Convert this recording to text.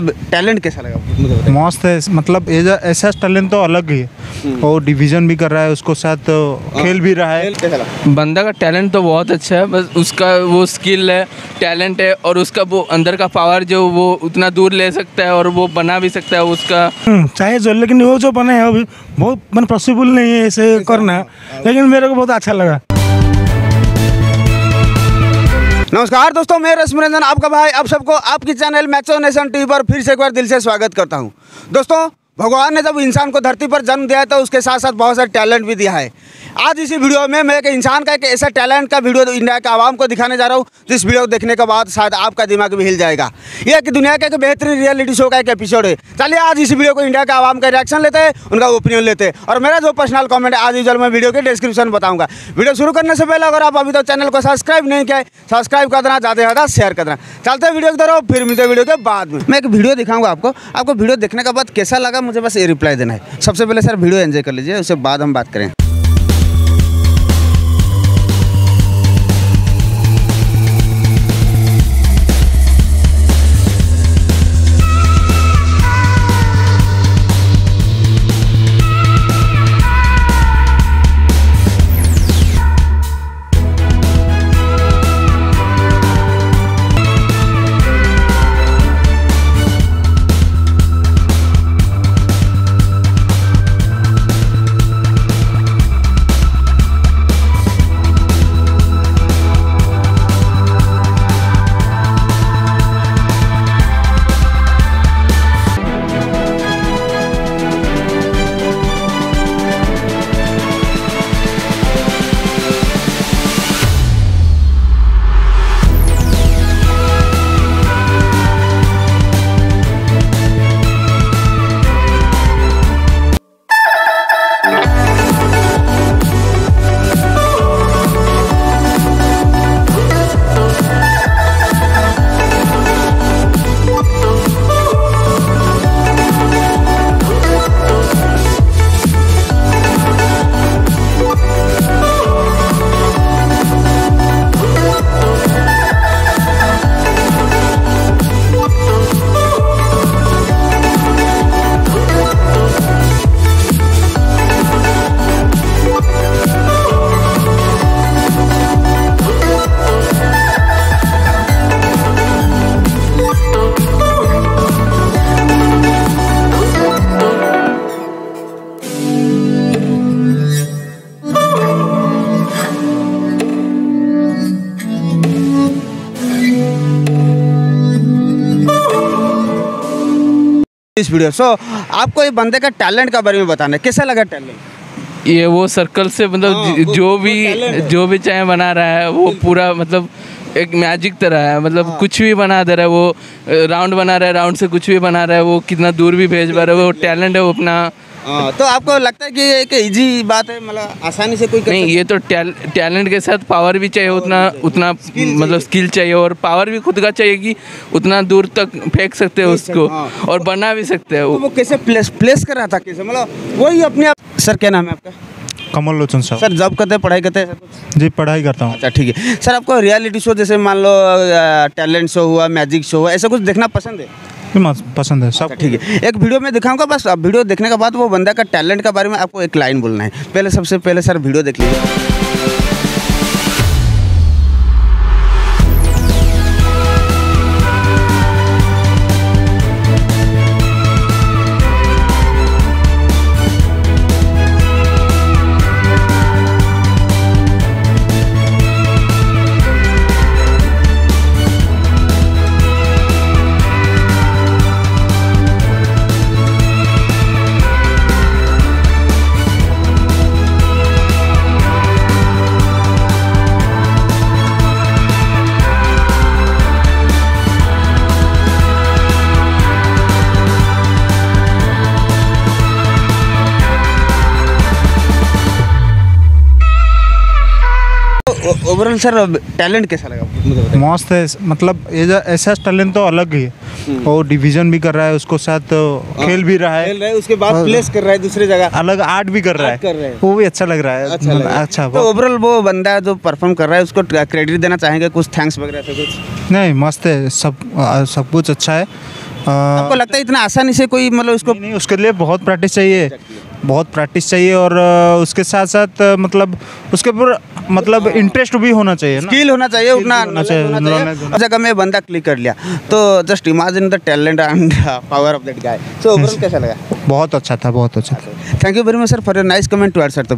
Talent कैसा लगा मुझे मस्त है मतलब एजा- ऐसा टैलेंट तो अलग ही है। और डिवीज़न भी कर रहा है उसको साथ तो खेल भी रहा है। बंदा का टैलेंट तो बहुत अच्छा है बस उसका वो स्किल है टैलेंट है और उसका वो अंदर का पावर जो वो उतना दूर ले सकता है और वो बना भी सकता है उसका। हम्म, चाहे जो लेकिन वो जो बने हैं बहुत मन पॉसिबल नहीं है ऐसे करना। लेकिन मेरे को बहुत अच्छा लगा। नमस्कार दोस्तों, मैं रश्मि रंजन, आपका भाई, आप सबको आपकी चैनल मैचो नेशन टीवी पर फिर से एक बार दिल से स्वागत करता हूँ। दोस्तों, भगवान ने जब इंसान को धरती पर जन्म दिया है तो उसके साथ साथ बहुत सारे टैलेंट भी दिया है। आज इसी वीडियो में मैं एक इंसान का, एक ऐसा टैलेंट का वीडियो इंडिया के आवाम को दिखाने जा रहा हूँ, जिस वीडियो को देखने के बाद शायद आपका दिमाग भी हिल जाएगा। ये एक दुनिया का एक बेहतरीन रियलिटी शो का एक एपिसोड है। चलिए आज इस वीडियो को इंडिया के आवाम का रिएक्शन लेते हैं, उनका ओपिनियन लेते हैं। और मेरा जो पर्सनल कॉमेंट आज यूजल मैं वीडियो के डिस्क्रिप्शन बताऊँगा। वीडियो शुरू करने से पहले अगर आप अभी तक चैनल को सब्सक्राइब नहीं किया सब्सक्राइब कर देना, ज़्यादा से ज़्यादा शेयर कर देना। चलते वीडियो की तरफ़, फिर मिलते वीडियो के बाद में। मैं एक वीडियो दिखाऊँगा आपको। आपको वीडियो देखने के बाद कैसा लगा, मुझे बस ये रिप्लाई देना है। सबसे पहले सर वीडियो एंजॉय कर लीजिए, उसके बाद हम बात करें। इस वीडियो सो आपको ये बंदे का टैलेंट के बारे में बताना है। कैसा लगा टैलेंट ये वो सर्कल से मतलब हाँ, ज- जो भी जो भी चाहे बना रहा है वो पूरा मतलब एक मैजिक तरह है। मतलब हाँ। कुछ भी बना दे रहा है वो राउंड बना रहा है राउंड से कुछ भी बना रहा है वो कितना दूर भी भेज पा रहा है वो टैलेंट है वो अपना। हाँ, तो आपको लगता है कि एक इजी बात है मतलब आसानी से कोई कर नहीं ये तो टैलेंट के साथ पावर भी चाहिए उतना उतना मतलब स्किल चाहिए और पावर भी खुद का चाहिए कि उतना दूर तक फेंक सकते हैं उसको हाँ। और बना भी सकते हैं तो वो कैसे प्लेस प्लेस कर रहा था कैसे? मतलब वही अपने आप सर क्या नाम है आपका? कमल लोचन साहब। सर जॉब करते हैं पढ़ाई करते हैं जी पढ़ाई करता हूँ। अच्छा ठीक है। सर आपको रियलिटी शो जैसे मान लो टैलेंट शो हुआ मैजिक शो हुआ ऐसा कुछ देखना पसंद है? पसंद है, सब अच्छा ठीक है। एक वीडियो में दिखाऊँगा, बस अब वीडियो देखने के बाद वो बंदा का टैलेंट के बारे में आपको एक लाइन बोलना है। पहले सबसे पहले सर वीडियो देख लीजिए। ओवरऑल सर टैलेंट कैसा लगा? मुझे मस्त है मतलब ऐसा टैलेंट तो अलग ही है। वो डिवीज़न भी कर रहा है उसको साथ खेल भी रहा खेल है उसके बाद प्लेस कर रहा है दूसरी जगह। अलग आर्ट भी कर रहा रहे है। वो भी अच्छा लग रहा है। अच्छा रहा है। अच्छा तो ओवरऑल वो बंदा जो परफॉर्म कर रहा है उसको क्रेडिट देना चाहेंगे कुछ थैंक्स वगैरह से कुछ? नहीं मस्त है सब सब कुछ अच्छा है। आपको लगता है इतना आसानी से कोई मतलब उसको नहीं, नहीं उसके लिए बहुत प्रैक्टिस चाहिए। बहुत प्रैक्टिस चाहिए और उसके साथ साथ मतलब उसके ऊपर मतलब इंटरेस्ट भी होना चाहिए ना। स्किल होना चाहिए उतना जगह में बंदा क्लिक कर लिया तो just imagine the talent and power of that guy so overall कैसा लगा? बहुत अच्छा था बहुत अच्छा था। Thank you very much sir for your nice comment to R sir तो